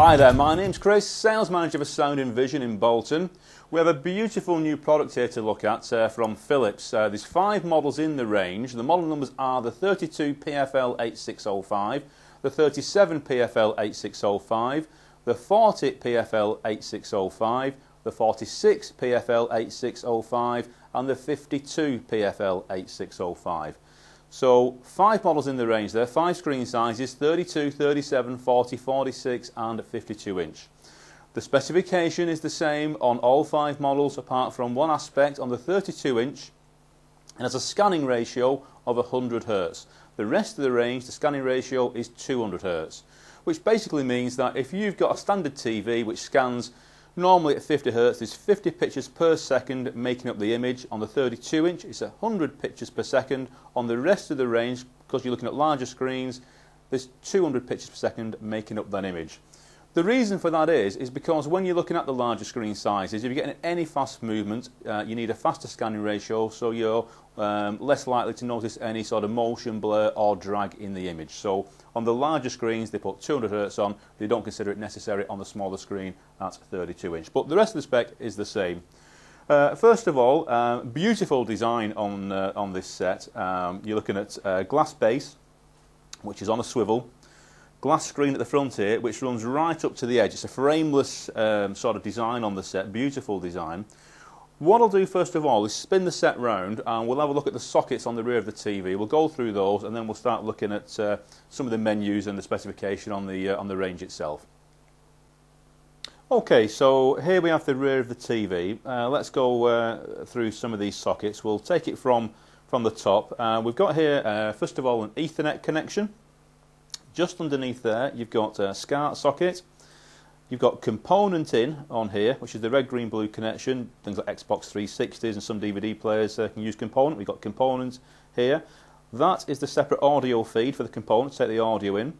Hi there, my name's Chris, sales manager for Sound and Vision in Bolton. We have a beautiful new product here to look at uh, from Philips. Uh, there's five models in the range. The model numbers are the 32 PFL 8605, the 37 PFL 8605, the 40 PFL 8605, the 46 PFL 8605 and the 52 PFL 8605. So five models in the range there, five screen sizes, 32, 37, 40, 46 and 52 inch. The specification is the same on all five models apart from one aspect on the 32 inch and has a scanning ratio of 100 Hz. The rest of the range, the scanning ratio is 200 Hz, which basically means that if you've got a standard TV which scans Normally at 50 Hz there's 50 pictures per second making up the image. On the 32 inch it's 100 pictures per second. On the rest of the range, because you're looking at larger screens, there's 200 pictures per second making up that image. The reason for that is, is because when you're looking at the larger screen sizes, if you're getting any fast movement, uh, you need a faster scanning ratio, so you're um, less likely to notice any sort of motion blur or drag in the image. So on the larger screens, they put 200 Hz on, they don't consider it necessary on the smaller screen at 32 inch. But the rest of the spec is the same. Uh, first of all, uh, beautiful design on, uh, on this set. Um, you're looking at uh, glass base, which is on a swivel, glass screen at the front here, which runs right up to the edge. It's a frameless um, sort of design on the set, beautiful design. What I'll do first of all is spin the set round and we'll have a look at the sockets on the rear of the TV. We'll go through those and then we'll start looking at uh, some of the menus and the specification on the, uh, on the range itself. Okay, so here we have the rear of the TV. Uh, let's go uh, through some of these sockets. We'll take it from, from the top. Uh, we've got here, uh, first of all, an Ethernet connection. Just underneath there, you've got a SCART socket. You've got component in on here, which is the red, green, blue connection. Things like Xbox 360s and some DVD players uh, can use component. We've got components here. That is the separate audio feed for the component, take the audio in.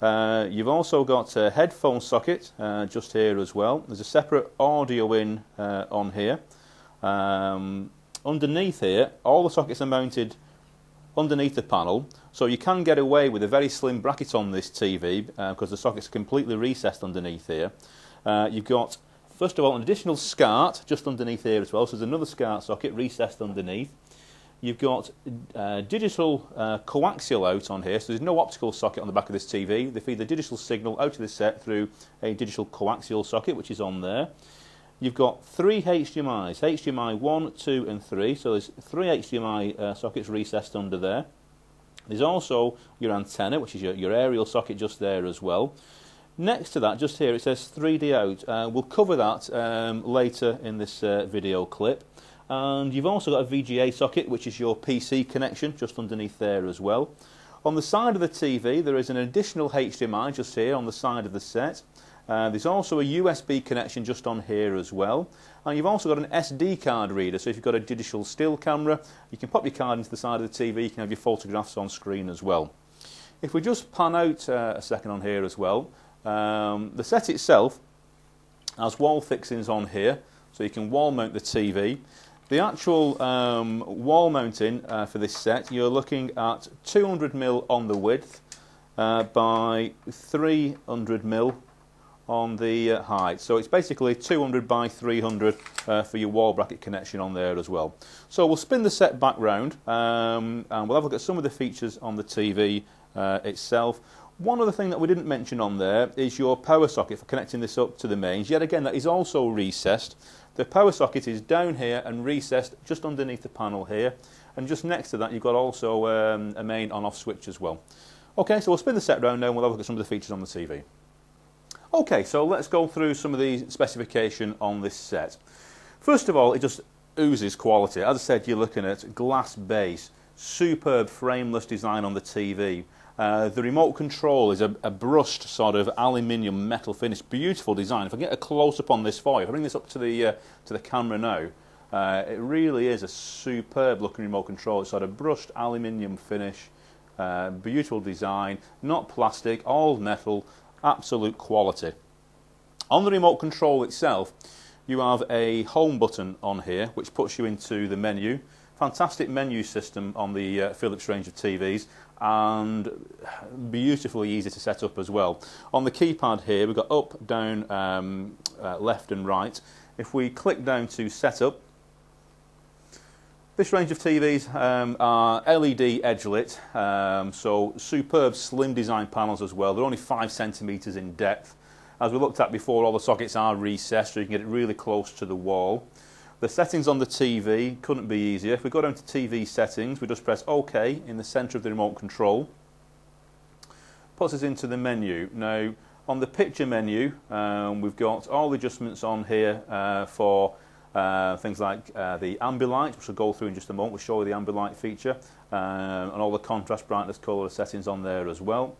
Uh, you've also got a headphone socket uh, just here as well. There's a separate audio in uh, on here. Um, underneath here, all the sockets are mounted underneath the panel. So you can get away with a very slim bracket on this TV because uh, the socket's completely recessed underneath here. Uh, you've got, first of all, an additional SCART just underneath here as well. So there's another SCART socket recessed underneath. You've got uh, digital uh, coaxial out on here, so there's no optical socket on the back of this TV. They feed the digital signal out of the set through a digital coaxial socket, which is on there. You've got three HDMIs, HDMI 1, 2 and 3, so there's three HDMI uh, sockets recessed under there. There's also your antenna, which is your, your aerial socket just there as well. Next to that, just here, it says 3D out. Uh, we'll cover that um, later in this uh, video clip. And you've also got a VGA socket, which is your PC connection, just underneath there as well. On the side of the TV, there is an additional HDMI just here on the side of the set. Uh, there's also a USB connection just on here as well. And you've also got an SD card reader, so if you've got a digital still camera, you can pop your card into the side of the TV, you can have your photographs on screen as well. If we just pan out uh, a second on here as well, um, the set itself has wall fixings on here, so you can wall mount the TV. The actual um, wall mounting uh, for this set, you're looking at 200mm on the width uh, by 300mm on the uh, height. So it's basically 200 by 300 uh, for your wall bracket connection on there as well. So we'll spin the set back round um, and we'll have a look at some of the features on the TV uh, itself. One other thing that we didn't mention on there is your power socket for connecting this up to the mains. Yet again, that is also recessed. The power socket is down here and recessed just underneath the panel here. And just next to that, you've got also um, a main on-off switch as well. Okay, so we'll spin the set round now and we'll have a look at some of the features on the TV. Okay, so let's go through some of the specification on this set. First of all, it just oozes quality. As I said, you're looking at glass base, superb frameless design on the TV. Uh, the remote control is a, a, brushed sort of aluminium metal finish, beautiful design. If I get a close up on this for you, if I bring this up to the uh, to the camera now, uh, it really is a superb looking remote control. It's sort of brushed aluminium finish, uh, beautiful design, not plastic, all metal, absolute quality. On the remote control itself, you have a home button on here which puts you into the menu fantastic menu system on the uh, Philips range of TVs and beautifully easy to set up as well. On the keypad here we've got up, down, um, uh, left and right. If we click down to setup, this range of TVs um, are LED edge lit, um, so superb slim design panels as well. They're only 5 centimetres in depth. As we looked at before, all the sockets are recessed so you can get it really close to the wall. The settings on the TV couldn't be easier. If we go down to TV settings, we just press OK in the centre of the remote control. Puts us into the menu. Now, on the picture menu, um, we've got all the adjustments on here uh, for Uh, things like uh, the ambilight, which we'll go through in just a moment, we'll show you the ambilight feature, um, and all the contrast, brightness, colour settings on there as well.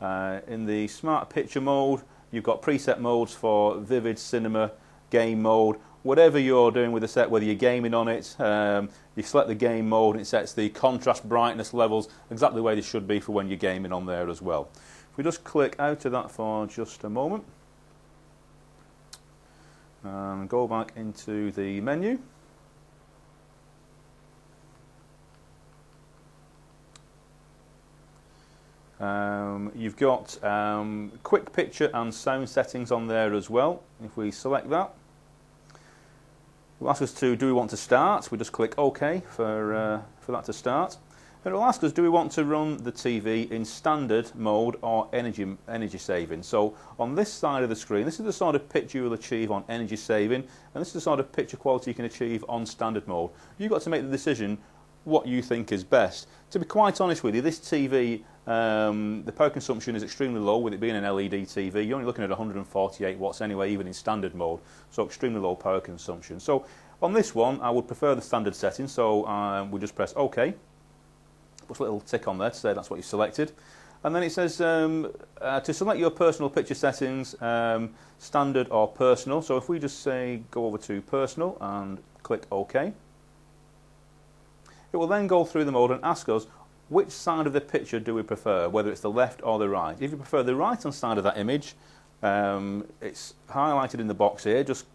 Uh, in the smart picture mode, you've got preset modes for vivid cinema, game mode, whatever you're doing with the set, whether you're gaming on it, um, you select the game mode and it sets the contrast brightness levels exactly the way they should be for when you're gaming on there as well. If we just click out of that for just a moment, and go back into the menu. Um, you've got um, quick picture and sound settings on there as well. If we select that, will ask us to, do we want to start? We just click OK for, uh, for that to start. And it will ask us, do we want to run the TV in standard mode or energy, energy saving? So on this side of the screen, this is the sort of picture you will achieve on energy saving, and this is the sort of picture quality you can achieve on standard mode. You've got to make the decision what you think is best. To be quite honest with you, this TV, um, the power consumption is extremely low with it being an LED TV. You're only looking at 148 watts anyway, even in standard mode, so extremely low power consumption. So on this one, I would prefer the standard setting, so um, we just press OK. A little tick on there to say that's what you've selected. And then it says um, uh, to select your personal picture settings, um, standard or personal. So if we just say go over to personal and click OK, it will then go through the mode and ask us which side of the picture do we prefer, whether it's the left or the right. If you prefer the right hand side of that image, um, it's highlighted in the box here. Just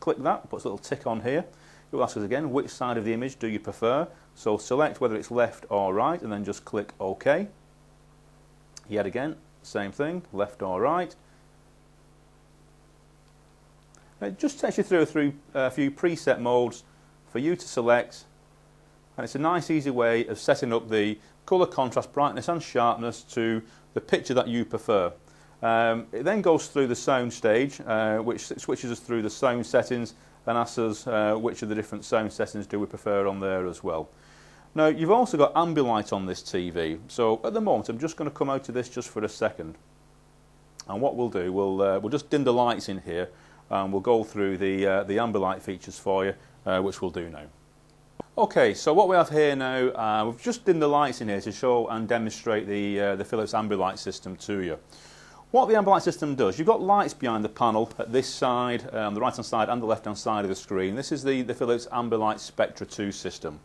click that, puts a little tick on here. It will ask us again, which side of the image do you prefer? So select whether it's left or right and then just click OK. Yet again, same thing, left or right. It just takes you through a, through a few preset modes for you to select and it's a nice easy way of setting up the colour contrast, brightness and sharpness to the picture that you prefer. Um, it then goes through the sound stage, uh, which switches us through the sound settings and asks us uh, which of the different sound settings do we prefer on there as well. Now you've also got Ambilight on this TV, so at the moment I'm just going to come out of this just for a second. And what we'll do, we'll, uh, we'll just dim the lights in here and we'll go through the, uh, the Ambilight features for you, uh, which we'll do now. Okay, so what we have here now, uh, we've just dimmed the lights in here to show and demonstrate the, uh, the Philips Ambilight system to you. What the Ambilight system does, you've got lights behind the panel at this side, um, the right hand side and the left hand side of the screen. This is the, the Philips Ambilight Spectra 2 system.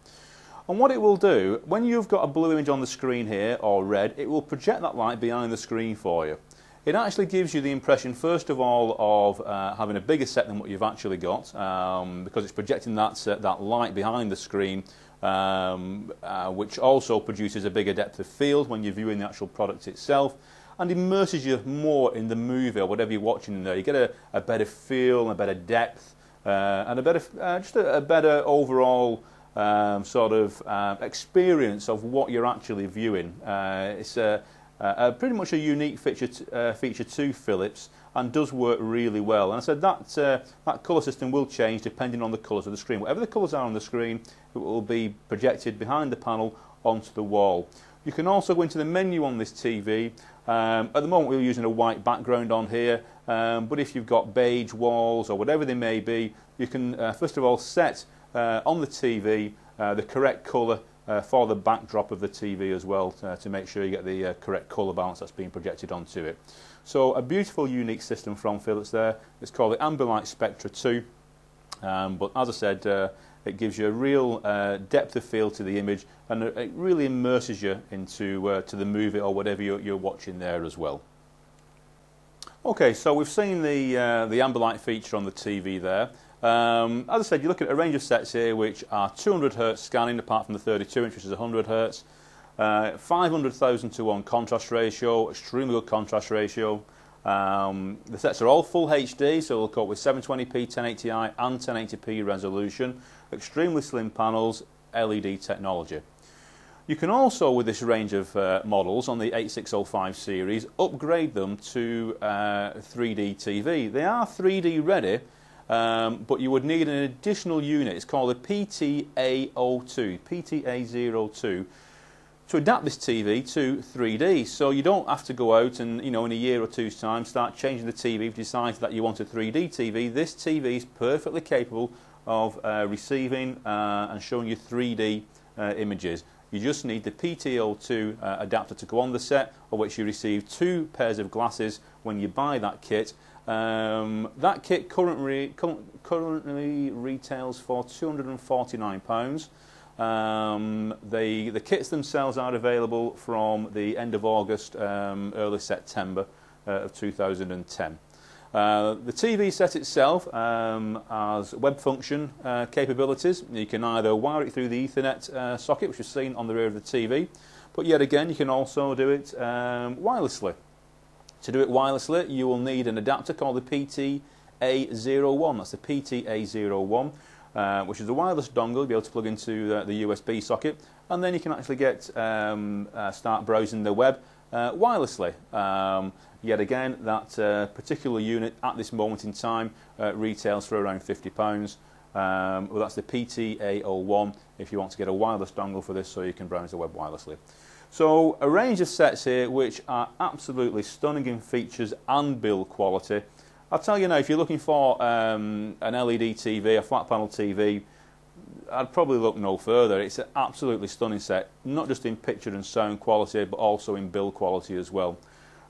And what it will do, when you've got a blue image on the screen here, or red, it will project that light behind the screen for you. It actually gives you the impression, first of all, of uh, having a bigger set than what you've actually got, um, because it's projecting that, uh, that light behind the screen, um, uh, which also produces a bigger depth of field when you're viewing the actual product itself, and immerses you more in the movie or whatever you're watching there. You get a, a better feel, a better depth, uh, and a better, uh, just a, a, better overall um, sort of uh, experience of what you're actually viewing. it's a uh, uh, pretty much a unique feature, uh, feature to Philips and does work really well. And I said that, uh, that colour system will change depending on the colours of the screen. Whatever the colours are on the screen, it will be projected behind the panel onto the wall. You can also go into the menu on this TV. Um, at the moment we're using a white background on here, um, but if you've got beige walls or whatever they may be, you can uh, first of all set uh, on the TV uh, the correct colour uh, for the backdrop of the TV as well uh, to make sure you get the uh, correct colour balance that's being projected onto it. So a beautiful unique system from Philips there. It's called the Ambilight Spectra 2. Um, but as I said, uh, it gives you a real uh, depth of field to the image and it really immerses you into uh, to the movie or whatever you're, you're watching there as well. Okay, so we've seen the, uh, the Ambilight feature on the TV there. Um, as I said, you look at a range of sets here which are 200 hertz scanning, apart from the 32 inch, which is 100 hertz. Uh, 500,000 to 1 contrast ratio, extremely good contrast ratio. Um, the sets are all full HD, so they'll cope with 720p, 1080i and 1080p resolution. Extremely slim panels, LED technology. You can also, with this range of uh, models on the 8605 series, upgrade them to uh, 3D TV. They are 3D ready, um, but you would need an additional unit. It's called a PTA02, PTA02, to adapt this TV to 3D. So you don't have to go out and, you know, in a year or two's time start changing the TV if you decide that you want a 3D TV. This TV is perfectly capable of uh, receiving uh, and showing you 3D uh, images. You just need the PTO2 uh, adapter to go on the set, of which you receive two pairs of glasses when you buy that kit. Um, that kit currently, currently retails for £249. Um, the, the kits themselves are available from the end of August, um, early September uh, of 2010. Uh, the TV set itself um, has web function uh, capabilities. You can either wire it through the Ethernet uh, socket, which is seen on the rear of the TV, but yet again, you can also do it um, wirelessly. To do it wirelessly, you will need an adapter called the PTA01. That's the PTA01, uh, which is a wireless dongle you'll be able to plug into the USB socket, and then you can actually get um, uh, start browsing the web wirelessly. Um, Yet again, that uh, particular unit at this moment in time uh, retails for around £50. Um, well, that's the PTA01 if you want to get a wireless dongle for this so you can browse the web wirelessly. So a range of sets here which are absolutely stunning in features and build quality. I'll tell you now, if you're looking for um, an LED TV, a flat panel TV, I'd probably look no further. It's an absolutely stunning set, not just in picture and sound quality, but also in build quality as well.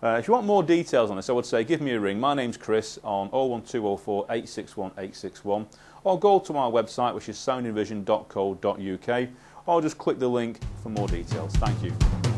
Uh, if you want more details on this, I would say give me a ring. My name's Chris on 01204 861 861 or go to our website which is soundandvision.co.uk or just click the link for more details. Thank you.